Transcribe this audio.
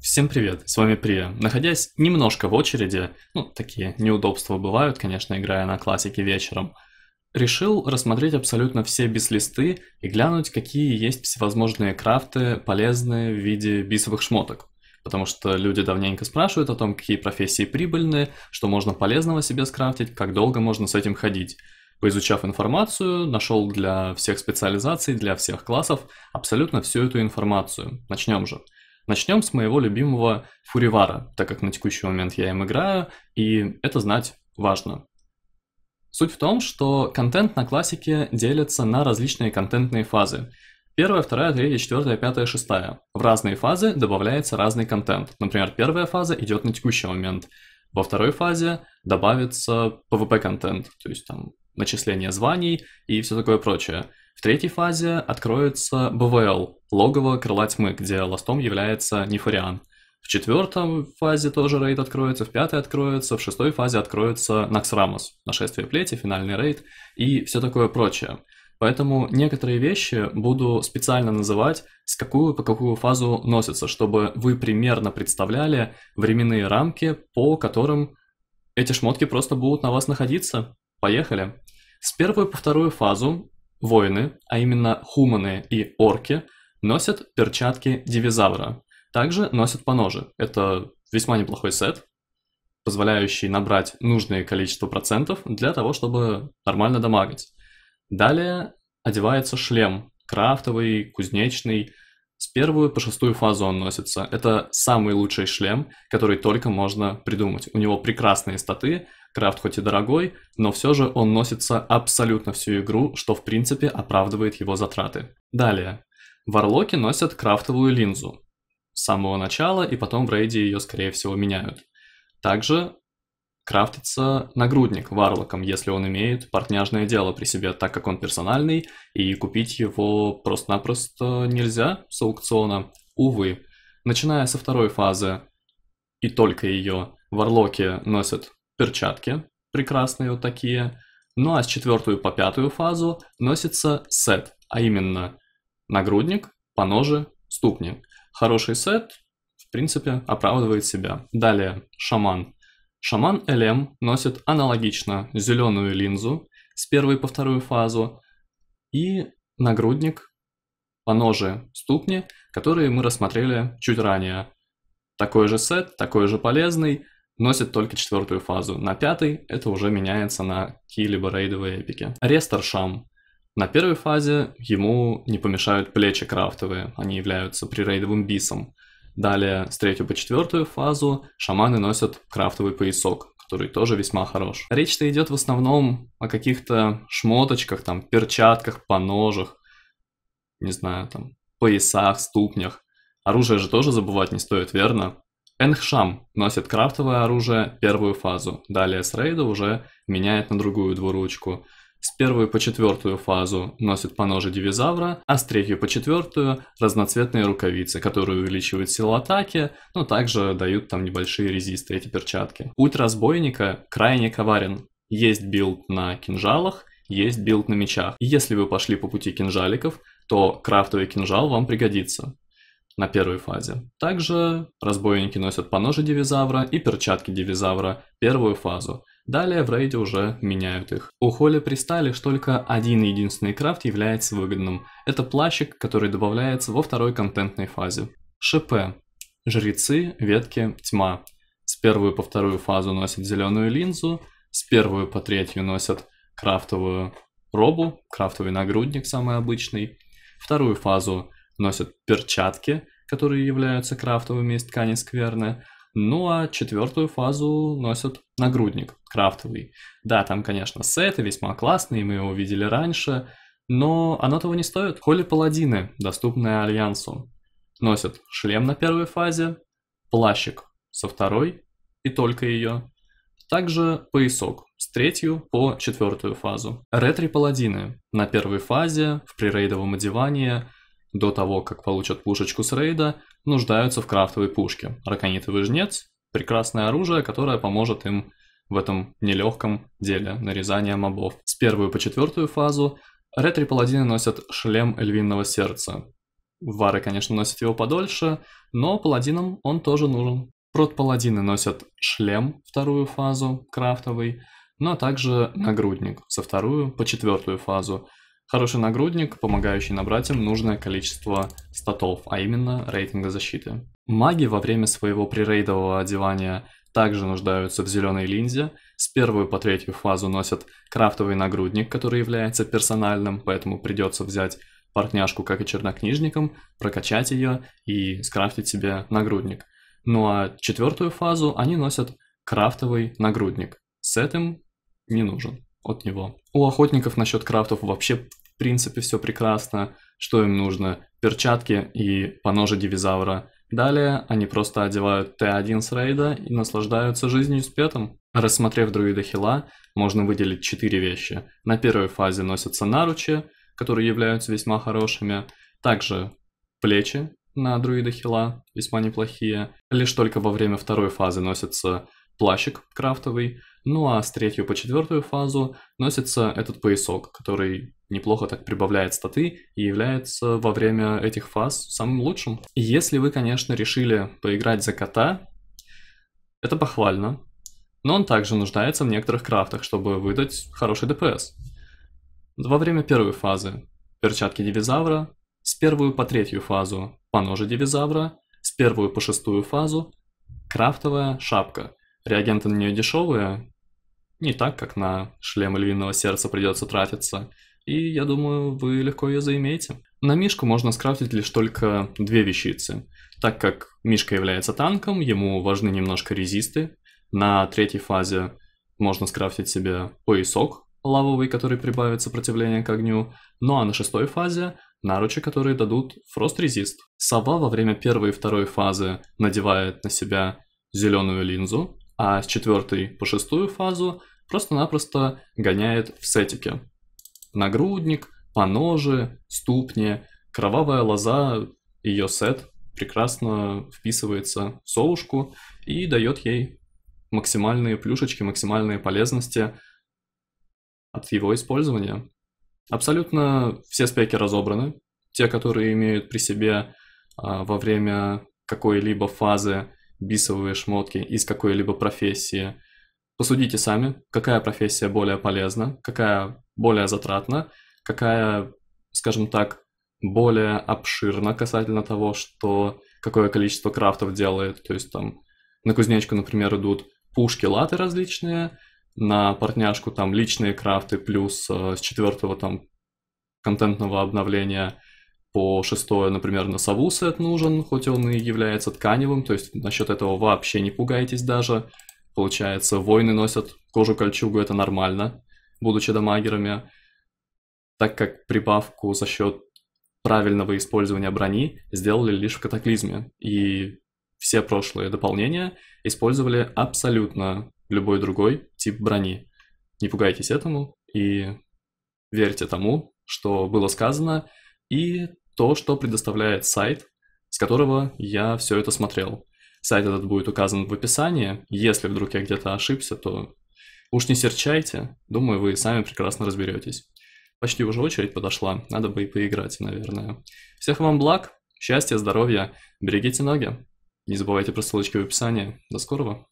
Всем привет, с вами Прия. Находясь немножко в очереди, ну, такие неудобства бывают, конечно, играя на классике вечером, решил рассмотреть абсолютно все бислисты и глянуть, какие есть всевозможные крафты, полезные в виде бисовых шмоток. Потому что люди давненько спрашивают о том, какие профессии прибыльные, что можно полезного себе скрафтить, как долго можно с этим ходить. Поизучав информацию, нашел для всех специализаций, для всех классов абсолютно всю эту информацию. Начнем же. Начнем с моего любимого Фуривара, так как на текущий момент я им играю, и это знать важно. Суть в том, что контент на классике делится на различные контентные фазы. Первая, вторая, третья, четвертая, пятая, шестая. В разные фазы добавляется разный контент. Например, первая фаза идет на текущий момент. Во второй фазе добавится PvP-контент, то есть там начисление званий и все такое прочее. В третьей фазе откроется БВЛ, логово Крыла Тьмы, где ластом является Нефариан. В четвертом фазе тоже рейд откроется, в пятой откроется, в шестой фазе откроется Накс Рамос, нашествие плети, финальный рейд и все такое прочее. Поэтому некоторые вещи буду специально называть, с какую по какую фазу носятся, чтобы вы примерно представляли временные рамки, по которым эти шмотки просто будут на вас находиться. Поехали! С первой по вторую фазу воины, а именно хуманы и орки, носят перчатки дивизавра. Также носят поножи. Это весьма неплохой сет, позволяющий набрать нужное количество процентов для того, чтобы нормально дамагать. Далее одевается шлем, крафтовый, кузнечный. С первую по шестую фазу он носится. Это самый лучший шлем, который только можно придумать. У него прекрасные статы, Крафт хоть и дорогой, но все же он носится абсолютно всю игру, что в принципе оправдывает его затраты. Далее. Варлоки носят крафтовую линзу. С самого начала и потом в рейде ее скорее всего меняют. Также крафтится нагрудник варлоком, если он имеет партняжное дело при себе, так как он персональный, и купить его просто-напросто нельзя с аукциона. Увы. Начиная со второй фазы, и только ее, варлоки носят перчатки, прекрасные вот такие. Ну а с четвертую по пятую фазу носится сет, а именно нагрудник, поножи, ступни. Хороший сет, в принципе, оправдывает себя. Далее, шаман. Шаман ЛМ носит аналогично зеленую линзу с первой по вторую фазу и нагрудник, поножи, ступни, которые мы рассмотрели чуть ранее. Такой же сет, такой же полезный, носит только четвертую фазу. На пятой это уже меняется на какие-либо рейдовые эпики. Рестор Шам. На первой фазе ему не помешают плечи крафтовые, они являются прирейдовым бисом. Далее, с третью по четвертую фазу шаманы носят крафтовый поясок, который тоже весьма хорош. Речь-то идет в основном о каких-то шмоточках, там, перчатках, поножах, не знаю, там, поясах, ступнях. Оружие же тоже забывать не стоит, верно? энх-шам носит крафтовое оружие первую фазу, далее с рейда уже меняет на другую двуручку. С первой по четвертую фазу носит поножи девизавра, а с третьей по четвертую разноцветные рукавицы, которые увеличивают силу атаки, но также дают там небольшие резисты эти перчатки. Путь разбойника крайне коварен. Есть билд на кинжалах, есть билд на мечах. И если вы пошли по пути кинжаликов, то крафтовый кинжал вам пригодится на первой фазе. Также разбойники носят поножи дивизавра и перчатки дивизавра первую фазу. Далее в рейде уже меняют их. У Холли приста лишь только один единственный крафт является выгодным. Это плащик, который добавляется во второй контентной фазе. ШП. Жрецы, ветки, тьма. С первую по вторую фазу носят зеленую линзу, с первую по третью носят крафтовую робу, крафтовый нагрудник самый обычный. Вторую фазу носят перчатки, которые являются крафтовыми из ткани скверны. Ну а четвертую фазу носят нагрудник, крафтовый. Да, там, конечно, сеты весьма классные, мы его видели раньше, но оно того не стоит. Холи паладины, доступные Альянсу, носят шлем на первой фазе, плащик со второй и только ее. Также поясок с третью по четвертую фазу. Ретри-паладины на первой фазе в прирейдовом одевании – до того, как получат пушечку с рейда, нуждаются в крафтовой пушке. Раконитовый жнец – прекрасное оружие, которое поможет им в этом нелегком деле нарезания мобов. С первую по четвертую фазу ретри-паладины носят шлем львиного сердца. Вары, конечно, носят его подольше, но паладинам он тоже нужен. Прот-паладины носят шлем, вторую фазу, крафтовый, ну а также нагрудник, со вторую по четвертую фазу. Хороший нагрудник, помогающий набрать им нужное количество статов, а именно рейтинга защиты. Маги во время своего прирейдового одевания также нуждаются в зеленой линзе. С первую по третью фазу носят крафтовый нагрудник, который является персональным, поэтому придется взять партняшку, как и чернокнижникам, прокачать ее и скрафтить себе нагрудник. Ну а четвертую фазу они носят крафтовый нагрудник. С этим не нужен от него. У охотников насчет крафтов вообще в принципе все прекрасно. Что им нужно? Перчатки и поножи дивизавра. Далее они просто одевают Т1 с рейда и наслаждаются жизнью с петом. Рассмотрев друида хила, можно выделить четыре вещи. На первой фазе носятся наручи, которые являются весьма хорошими. Также плечи на друида хила весьма неплохие. Лишь только во время второй фазы носится плащик крафтовый, ну а с третью по четвертую фазу носится этот поясок, который неплохо так прибавляет статы и является во время этих фаз самым лучшим. Если вы, конечно, решили поиграть за кота, это похвально, но он также нуждается в некоторых крафтах, чтобы выдать хороший ДПС. Во время первой фазы перчатки дивизавра, с первую по третью фазу поножи дивизавра, с первую по шестую фазу крафтовая шапка. Реагенты на нее дешевые, не так, как на шлем львиного сердца придется тратиться, и я думаю, вы легко ее заимеете. На Мишку можно скрафтить лишь только две вещицы. Так как Мишка является танком, ему важны немножко резисты. На третьей фазе можно скрафтить себе поясок лавовый, который прибавит сопротивление к огню. Ну а на шестой фазе наручи, которые дадут фрост-резист. Сова во время первой и второй фазы надевает на себя зеленую линзу, а с четвертой по шестую фазу просто-напросто гоняет в сетике. Нагрудник, поножи, ступни, кровавая лоза, ее сет прекрасно вписывается в совушку и дает ей максимальные плюшечки, максимальные полезности от его использования. Абсолютно все спеки разобраны. Те, которые имеют при себе а, во время какой-либо фазы бисовые шмотки из какой-либо профессии. Посудите сами, какая профессия более полезна, какая более затратна, какая, скажем так, более обширна касательно того, что какое количество крафтов делает. То есть там на кузнечку, например, идут пушки, латы различные, на партняшку там личные крафты плюс э, с четвертого там контентного обновления по шестое, например, на сову сет нужен, хоть он и является тканевым, то есть насчет этого вообще не пугайтесь даже. Получается, воины носят кожу-кольчугу, это нормально, будучи дамагерами, так как прибавку за счет правильного использования брони сделали лишь в катаклизме, и все прошлые дополнения использовали абсолютно любой другой тип брони. Не пугайтесь этому и верьте тому, что было сказано, и то, что предоставляет сайт, с которого я все это смотрел. Сайт этот будет указан в описании. Если вдруг я где-то ошибся, то уж не серчайте. Думаю, вы сами прекрасно разберетесь. Почти уже очередь подошла, надо бы и поиграть, наверное. Всех вам благ, счастья, здоровья, берегите ноги. Не забывайте про ссылочки в описании. До скорого.